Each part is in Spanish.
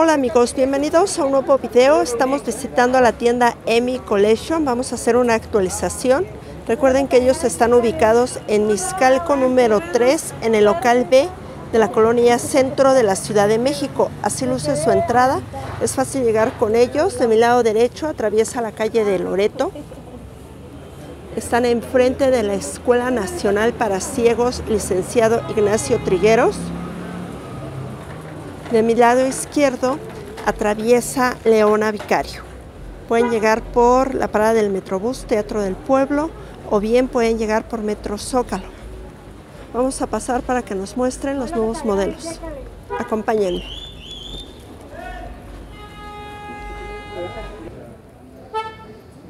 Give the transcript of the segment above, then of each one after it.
Hola amigos, bienvenidos a un nuevo video. Estamos visitando la tienda EMI Collection. Vamos a hacer una actualización. Recuerden que ellos están ubicados en Miscalco número 3, en el local B de la colonia centro de la Ciudad de México. Así luce su entrada. Es fácil llegar con ellos. De mi lado derecho atraviesa la calle de Loreto. Están enfrente de la Escuela Nacional para Ciegos, licenciado Ignacio Trigueros. De mi lado izquierdo atraviesa Leona Vicario. Pueden llegar por la parada del Metrobús Teatro del Pueblo o bien pueden llegar por Metro Zócalo. Vamos a pasar para que nos muestren los nuevos modelos. Acompáñenme.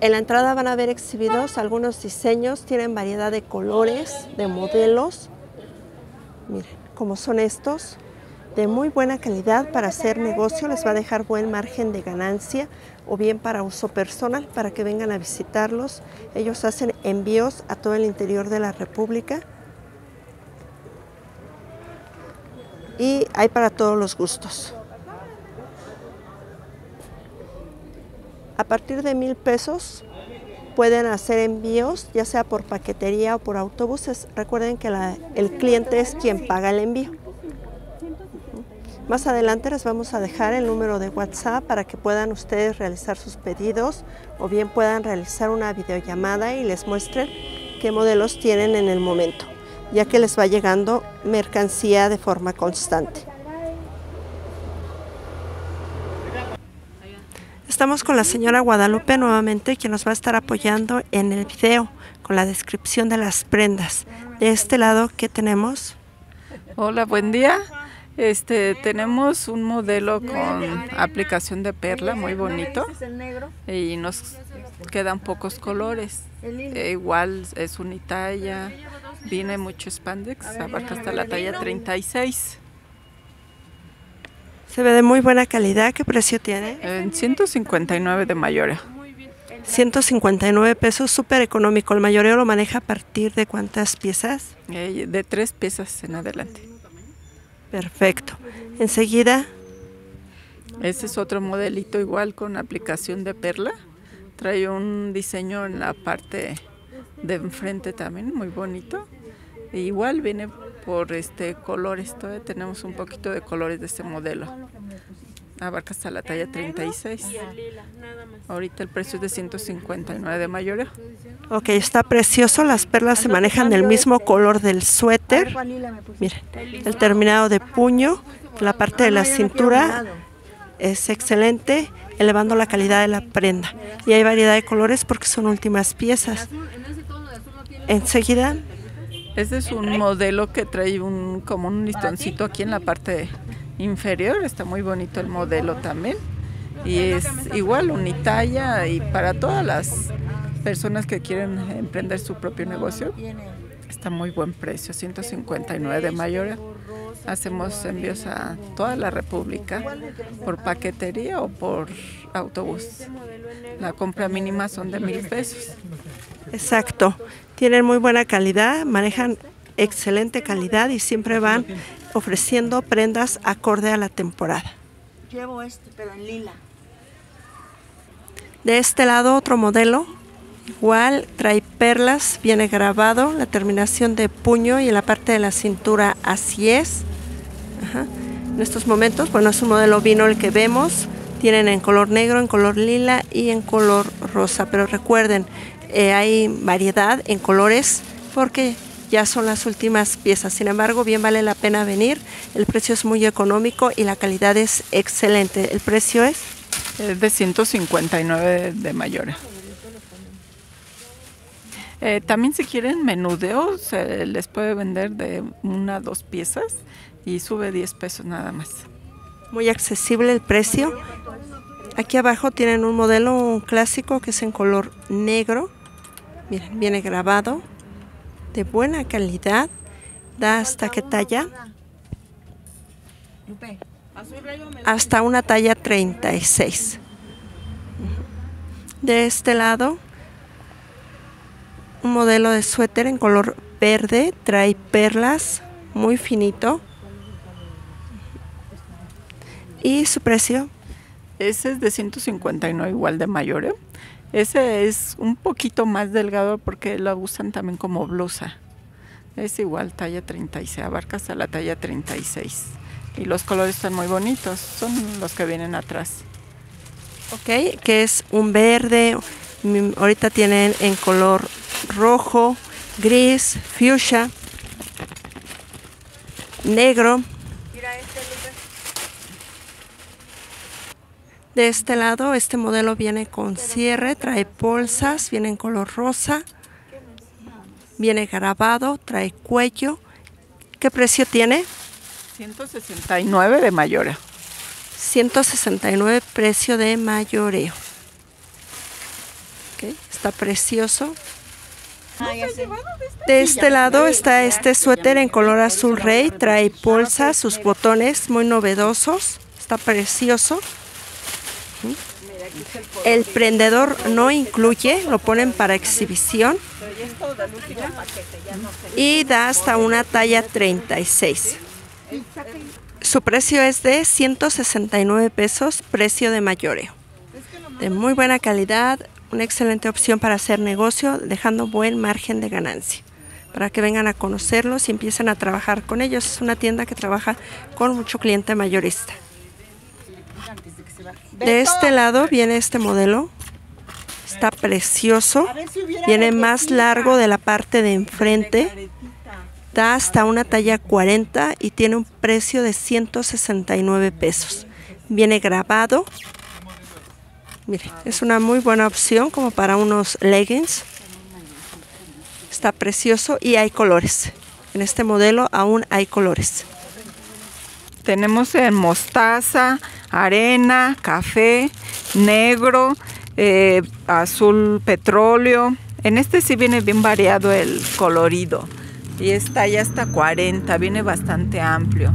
En la entrada van a ver exhibidos algunos diseños, tienen variedad de colores, de modelos. Miren cómo son estos, de muy buena calidad para hacer negocio, les va a dejar buen margen de ganancia o bien para uso personal, para que vengan a visitarlos. Ellos hacen envíos a todo el interior de la República. Y hay para todos los gustos. A partir de mil pesos pueden hacer envíos, ya sea por paquetería o por autobuses. Recuerden que el cliente es quien paga el envío. Más adelante les vamos a dejar el número de WhatsApp para que puedan ustedes realizar sus pedidos o bien puedan realizar una videollamada y les muestren qué modelos tienen en el momento, ya que les va llegando mercancía de forma constante. Estamos con la señora Guadalupe nuevamente, quien nos va a estar apoyando en el video con la descripción de las prendas. De este lado, ¿qué tenemos? Hola, buen día. Este, tenemos un modelo con aplicación de perla muy bonito y nos quedan pocos colores. E igual es unitalla, viene mucho spandex, abarca hasta la talla 36. Se ve de muy buena calidad. ¿Qué precio tiene? En 159 de mayoreo. 159 pesos, súper económico. ¿El mayoreo lo maneja a partir de cuántas piezas? Eh, de tres piezas en adelante. Perfecto. Enseguida. Este es otro modelito igual con aplicación de perla. Trae un diseño en la parte de enfrente también, muy bonito. E igual viene por este colores, todavía tenemos un poquito de colores de este modelo. Abarca hasta la talla 36. Ahorita el precio es de 159 de mayoreo. Ok, está precioso. Las perlas se manejan del mismo color del suéter. Miren, el terminado de puño, la parte de la cintura es excelente, elevando la calidad de la prenda. Y hay variedad de colores porque son últimas piezas. Enseguida. Este es un modelo que trae un como un listoncito aquí en la parte inferior. Está muy bonito el modelo también. Y es igual unitalla y para todas las personas que quieren emprender su propio negocio. Está muy buen precio, 159 de mayor. Hacemos envíos a toda la República por paquetería o por autobús. La compra mínima son de mil pesos. Exacto. Tienen muy buena calidad, manejan excelente calidad y siempre van ofreciendo prendas acorde a la temporada. Llevo este, pero en lila. De este lado otro modelo, igual trae perlas, viene grabado, la terminación de puño y en la parte de la cintura así es. Ajá. En estos momentos, bueno, es un modelo vino el que vemos, tienen en color negro, en color lila y en color rosa, pero recuerden, eh, hay variedad en colores porque ya son las últimas piezas. Sin embargo, bien vale la pena venir. El precio es muy económico y la calidad es excelente. ¿El precio es? Es de 159 de mayora. Eh, también si quieren menudeo, se les puede vender de una a dos piezas y sube 10 pesos nada más. Muy accesible el precio. Aquí abajo tienen un modelo clásico que es en color negro. Miren, viene grabado de buena calidad. Da hasta qué talla? Hasta una talla 36. De este lado, un modelo de suéter en color verde, trae perlas, muy finito. ¿Y su precio? Ese es de 159 igual de mayoreo. Ese es un poquito más delgado porque lo usan también como blusa. Es igual talla 36, abarca hasta la talla 36. Y los colores están muy bonitos, son los que vienen atrás. Ok, que es un verde, mm, ahorita tienen en color rojo, gris, fuchsia, negro. De este lado, este modelo viene con cierre, trae bolsas, viene en color rosa, viene grabado, trae cuello. ¿Qué precio tiene? 169 de mayora. 169 precio de mayoreo. Ok, está precioso. De este lado está este suéter en color azul rey, trae bolsas, sus botones muy novedosos, está precioso. El prendedor no incluye, lo ponen para exhibición. Y da hasta una talla 36. Su precio es de 169 pesos, precio de mayoreo. De muy buena calidad, una excelente opción para hacer negocio, dejando buen margen de ganancia. Para que vengan a conocerlos y empiecen a trabajar con ellos. Es una tienda que trabaja con mucho cliente mayorista. De este lado viene este modelo. Está precioso. Viene más largo de la parte de enfrente. Da hasta una talla 40 y tiene un precio de 169 pesos. Viene grabado. Mire, es una muy buena opción como para unos leggings. Está precioso y hay colores. En este modelo aún hay colores. Tenemos en mostaza, arena, café, negro, eh, azul petróleo. En este sí viene bien variado el colorido. Y está ya hasta 40, viene bastante amplio.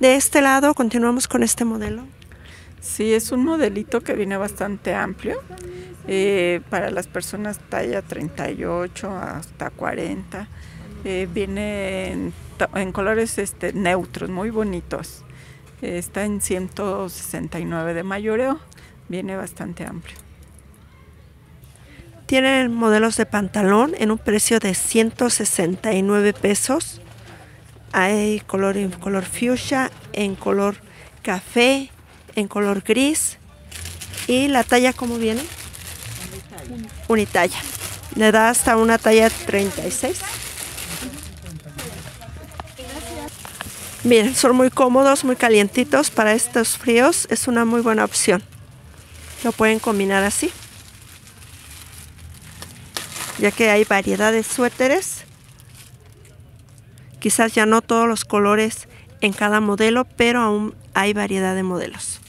De este lado continuamos con este modelo. Sí, es un modelito que viene bastante amplio. Eh, para las personas talla 38 hasta 40. Eh, viene en, colores este, neutros, muy bonitos. está en 169 de mayoreo, viene bastante amplio. Tienen modelos de pantalón en un precio de 169 pesos. Hay color en color fuchsia, en color café, en color gris. ¿Y la talla cómo viene? Unitalla. Le da hasta una talla 36. Miren, son muy cómodos, muy calientitos para estos fríos. Es una muy buena opción. Lo pueden combinar así. Ya que hay variedad de suéteres. Quizás ya no todos los colores en cada modelo, pero aún hay variedad de modelos.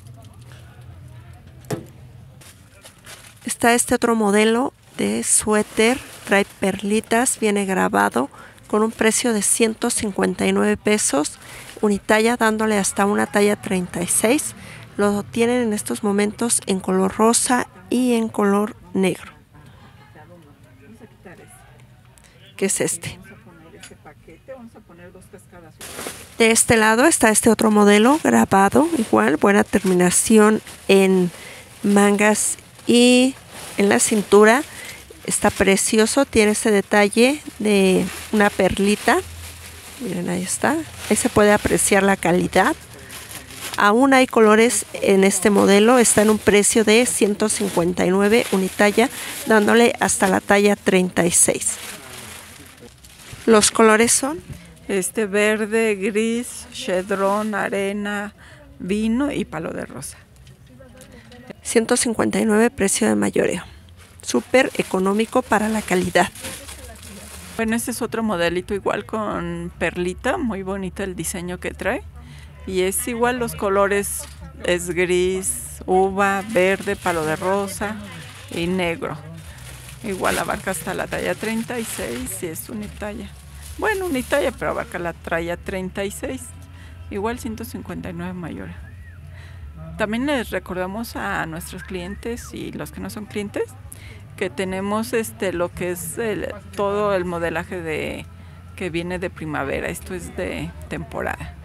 Está este otro modelo de suéter, trae perlitas, viene grabado con un precio de 159 pesos, unitalla dándole hasta una talla 36. Lo tienen en estos momentos en color rosa y en color negro. ¿Qué es este? De este lado está este otro modelo grabado, igual, buena terminación en mangas y en la cintura. Está precioso, tiene ese detalle de una perlita. Miren, ahí está. Ahí se puede apreciar la calidad. Aún hay colores en este modelo, está en un precio de 159 unitalla, dándole hasta la talla 36. Los colores son este verde, gris, chedrón, arena, vino y palo de rosa. 159 precio de mayoreo. Súper económico para la calidad. Bueno, este es otro modelito igual con perlita, muy bonito el diseño que trae. Y es igual los colores, es gris, uva, verde, palo de rosa y negro. Igual abarca hasta la talla 36 y es unitalla. Bueno, unitalla, pero abarca la talla 36. Igual 159 mayor. También les recordamos a nuestros clientes y los que no son clientes que tenemos este lo que es todo el modelaje de que viene de primavera. Esto es de temporada.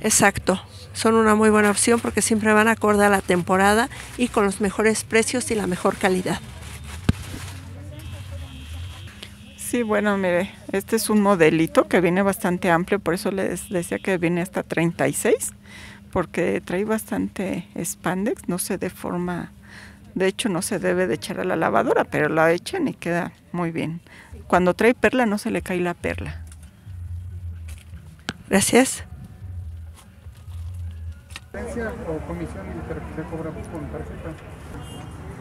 Exacto, son una muy buena opción porque siempre van acorde a la temporada y con los mejores precios y la mejor calidad. Sí, bueno, mire, este es un modelito que viene bastante amplio, por eso les decía que viene hasta 36, porque trae bastante spandex, no se deforma, de hecho no se debe de echar a la lavadora, pero la echan y queda muy bien. Cuando trae perla no se le cae la perla. Gracias.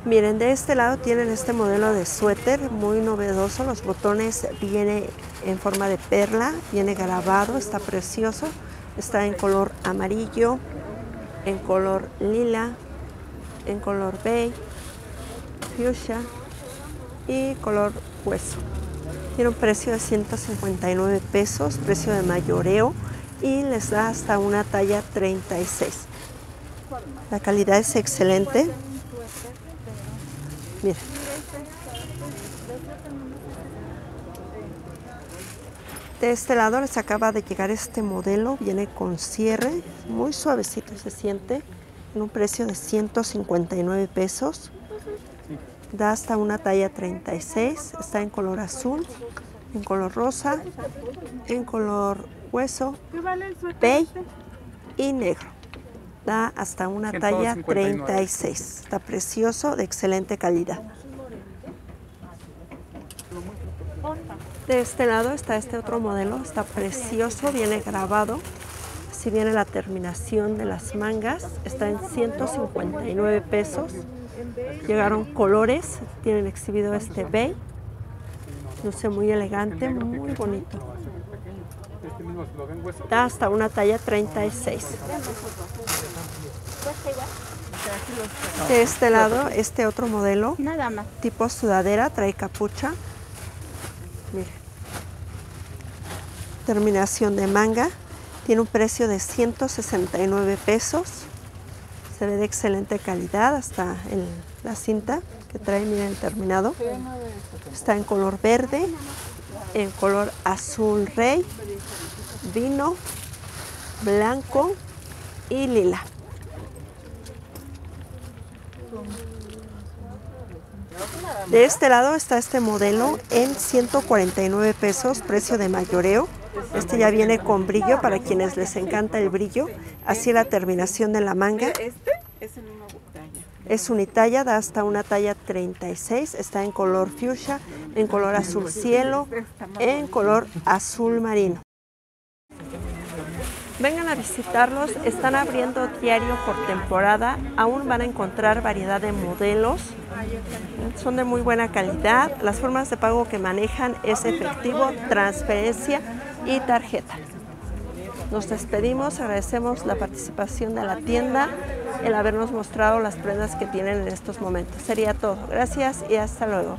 Miren, de este lado tienen este modelo de suéter muy novedoso. Los botones viene en forma de perla, viene grabado, está precioso. Está en color amarillo, en color lila, en color beige, fuchsia y color hueso. Tiene un precio de 159 pesos, precio de mayoreo y les da hasta una talla 36. La calidad es excelente. Mira. De este lado les acaba de llegar este modelo, viene con cierre, muy suavecito se siente, en un precio de 159 pesos. Da hasta una talla 36, está en color azul, en color rosa, en color hueso, beige y negro da hasta una talla 36. Está precioso, de excelente calidad. De este lado está este otro modelo, está precioso, viene grabado. Si viene la terminación de las mangas, está en 159 pesos. Llegaron colores, tienen exhibido este beige. Luce muy elegante, muy bonito. Da hasta una talla 36. De este lado, este otro modelo, Nada más. tipo sudadera, trae capucha. Mire. Terminación de manga. Tiene un precio de 169 pesos. Se ve de excelente calidad hasta el- la cinta que trae, miren el terminado. Está en color verde, en color azul rey, vino, blanco y lila. De este lado está este modelo en 149 pesos, precio de mayoreo. Este ya viene con brillo para quienes les encanta el brillo. Así la terminación de la manga. Este es el mismo talla. Es unitalla, da hasta una talla 36. Está en color fuchsia, en color azul cielo, en color azul marino. Vengan a visitarlos, están abriendo diario por temporada, aún van a encontrar variedad de modelos, son de muy buena calidad, las formas de pago que manejan es efectivo, transferencia y tarjeta. Nos despedimos, agradecemos la participación de la tienda, el habernos mostrado las prendas que tienen en estos momentos. Sería todo, gracias y hasta luego.